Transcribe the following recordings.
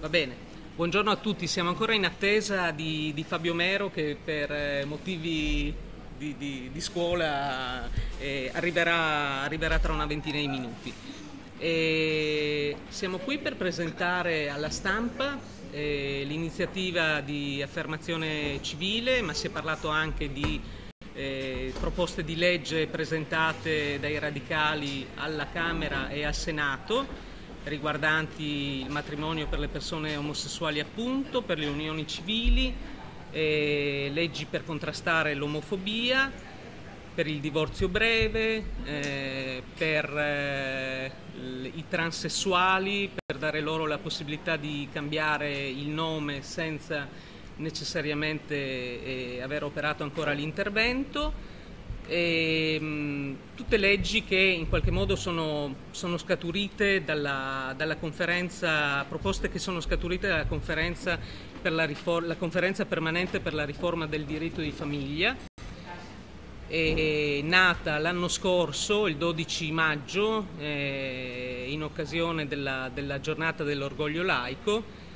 Va bene. Buongiorno a tutti, siamo ancora in attesa di, di Fabio Mero che per eh, motivi di, di, di scuola eh, arriverà, arriverà, tra una ventina di minuti. E siamo qui per presentare alla stampa eh, l'iniziativa di affermazione civile, ma si è parlato anche di eh, proposte di legge presentate dai radicali alla Camera e al Senato riguardanti il matrimonio per le persone omosessuali appunto, per le unioni civili, eh, leggi per contrastare l'omofobia, per il divorzio breve, eh, per eh, i transessuali, per dare loro la possibilità di cambiare il nome senza necessariamente eh, aver operato ancora l'intervento. E, mh, tutte leggi che in qualche modo sono, sono scaturite dalla, dalla, conferenza, proposte che sono scaturite dalla conferenza, per la, la conferenza permanente per la riforma del diritto di famiglia, è nata l'anno scorso, il 12 maggio, eh, in occasione della, della giornata dell'orgoglio laico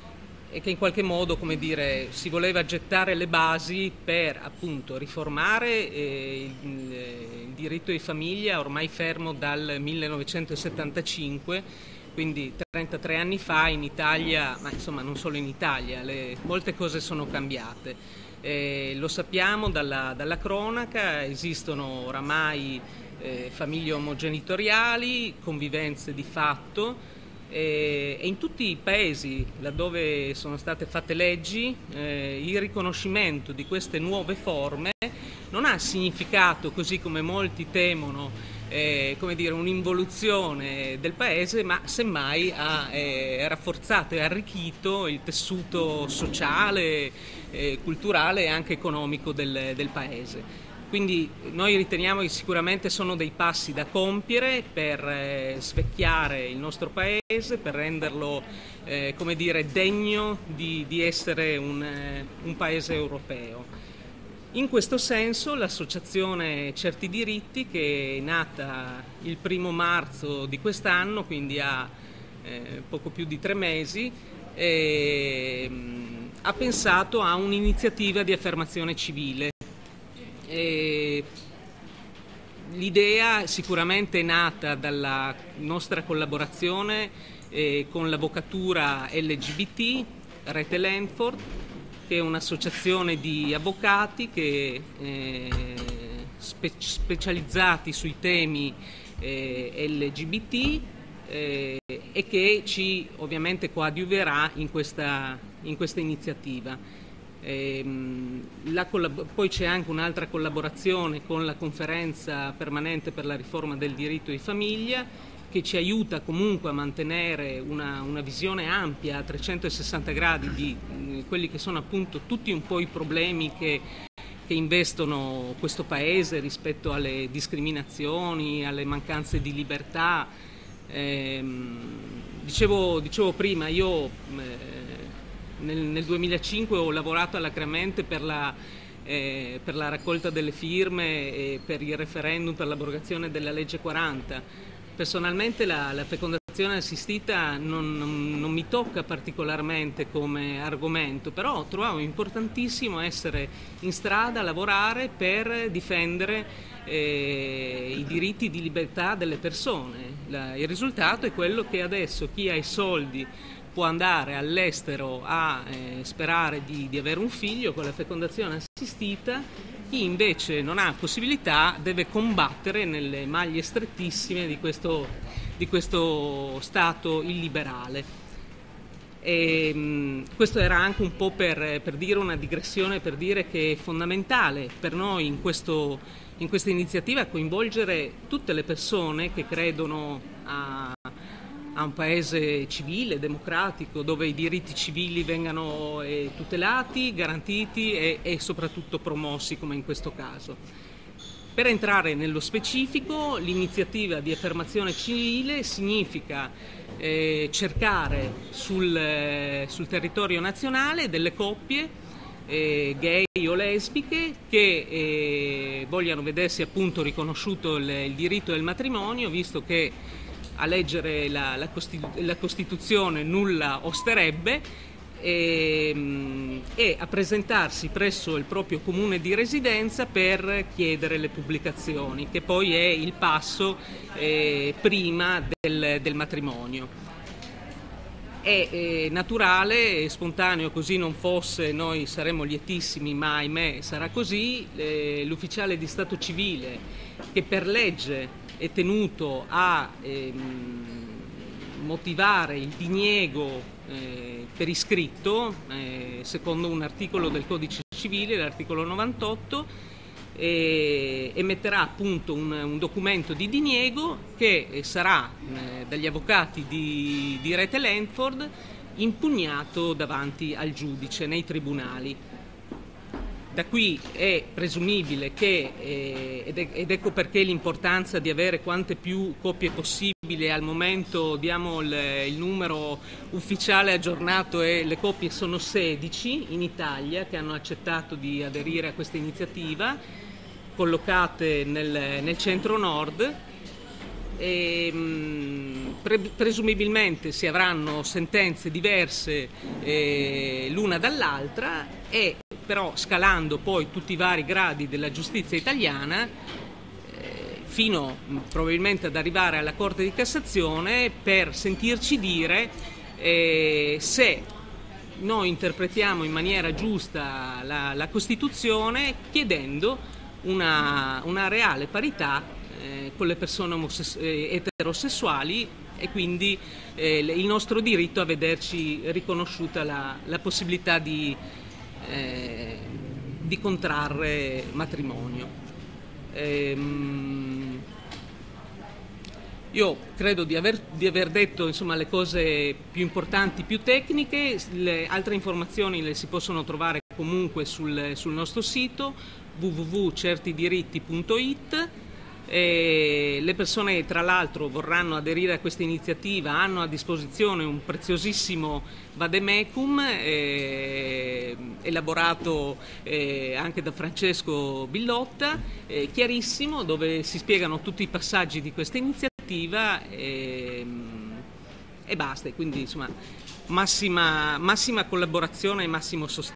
e che in qualche modo come dire, si voleva gettare le basi per appunto riformare eh, il, il, diritto di famiglia ormai fermo dal 1975, quindi 33 anni fa in Italia, ma insomma non solo in Italia, le, molte cose sono cambiate. Eh, lo sappiamo dalla, dalla, cronaca, esistono oramai eh, famiglie omogenitoriali, convivenze di fatto e in tutti i paesi laddove sono state fatte leggi eh, il riconoscimento di queste nuove forme non ha significato, così come molti temono, eh, come dire, un'involuzione del paese, ma semmai ha eh, rafforzato e arricchito il tessuto sociale, eh, culturale e anche economico del, del paese. Quindi noi riteniamo che sicuramente sono dei passi da compiere per eh, svecchiare il nostro paese, per renderlo eh, come dire, degno di, di essere un, eh, un, paese europeo. In questo senso l'associazione Certi Diritti, che è nata il primo marzo di quest'anno, quindi ha eh, poco più di tre mesi, ehm, ha pensato a un'iniziativa di affermazione civile e l'idea sicuramente è nata dalla nostra collaborazione eh, con l'avvocatura LGBT, Rete Lanford, che è un'associazione di avvocati che, eh, spe- specializzati sui temi eh, LGBT eh, e che ci ovviamente coadiuverà in questa, in questa iniziativa. Ehm, collab- poi c'è anche un'altra collaborazione con la conferenza permanente per la riforma del diritto di famiglia che ci aiuta comunque a mantenere una, una visione ampia a 360 gradi di mh, quelli che sono appunto tutti un po' i problemi che, che investono questo Paese rispetto alle discriminazioni, alle mancanze di libertà. Eh, dicevo, dicevo, prima, io eh, nel, nel 2005 ho lavorato alacremente per la, eh, per la raccolta delle firme e per il referendum per l'abrogazione della legge 40. Personalmente la, la fecondazione assistita non, non, non, mi tocca particolarmente come argomento, però trovavo importantissimo essere in strada, lavorare per difendere eh, i diritti di libertà delle persone. La, il risultato è quello che adesso chi ha i soldi può andare all'estero a eh, sperare di, di, avere un figlio con la fecondazione assistita, chi invece non ha possibilità deve combattere nelle maglie strettissime di questo, di questo Stato illiberale. E, mh, questo era anche un po' per, per, dire una digressione, per dire che è fondamentale per noi in, questo, in questa iniziativa coinvolgere tutte le persone che credono a a un paese civile, democratico, dove i diritti civili vengano eh, tutelati, garantiti e, e soprattutto promossi come in questo caso. Per entrare nello specifico, l'iniziativa di affermazione civile significa eh, cercare sul, eh, sul, territorio nazionale delle coppie eh, gay o lesbiche che eh, vogliano vedersi appunto riconosciuto il, il diritto del matrimonio, visto che a leggere la, la, la Costituzione nulla osterebbe e, ehm, e, a presentarsi presso il proprio comune di residenza per chiedere le pubblicazioni, che poi è il passo eh, prima del, del matrimonio. È eh, naturale e spontaneo, così non fosse noi saremmo lietissimi, ma ahimè sarà così, eh, l'ufficiale di Stato civile che per legge è tenuto a ehm, motivare il diniego eh, per iscritto, eh, secondo un articolo del Codice Civile, l'articolo 98, e emetterà appunto un, un, documento di diniego che sarà eh, dagli avvocati di, di Rete Landford impugnato davanti al giudice nei tribunali. Da qui è presumibile che, eh, ed, ed, ecco perché l'importanza di avere quante più coppie possibile, al momento diamo il, il numero ufficiale aggiornato e le coppie sono 16 in Italia che hanno accettato di aderire a questa iniziativa, collocate nel, nel centro-nord e, mh, pre- presumibilmente si avranno sentenze diverse eh, l'una dall'altra e però scalando poi tutti i vari gradi della giustizia italiana eh, fino probabilmente ad arrivare alla Corte di Cassazione per sentirci dire eh, se noi interpretiamo in maniera giusta la, la Costituzione chiedendo una, una reale parità eh, con le persone omosessu- eh, eterosessuali e quindi eh, il nostro diritto a vederci riconosciuta la, la possibilità di eh, di contrarre matrimonio. Ehm, io credo di aver, di aver detto insomma, le cose più importanti, più tecniche, le altre informazioni le si possono trovare comunque sul, sul nostro sito www.certidiritti.it e le persone tra l'altro vorranno aderire a questa iniziativa hanno a disposizione un preziosissimo vademecum eh, elaborato eh, anche da Francesco Billotta, eh, chiarissimo, dove si spiegano tutti i passaggi di questa iniziativa ehm, e basta. Quindi insomma massima, massima collaborazione e massimo sostegno.